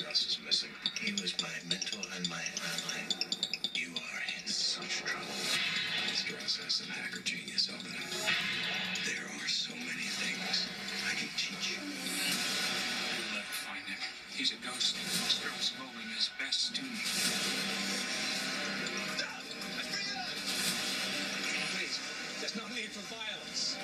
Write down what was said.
Strauss is missing. He was my mentor and my ally. You are in such trouble. Mr. Assassin, hacker genius, open. There are so many things I can teach you. You'll never find him. He's a ghost. Strauss holding his best to me. Please, there's no Please. There's no need for violence.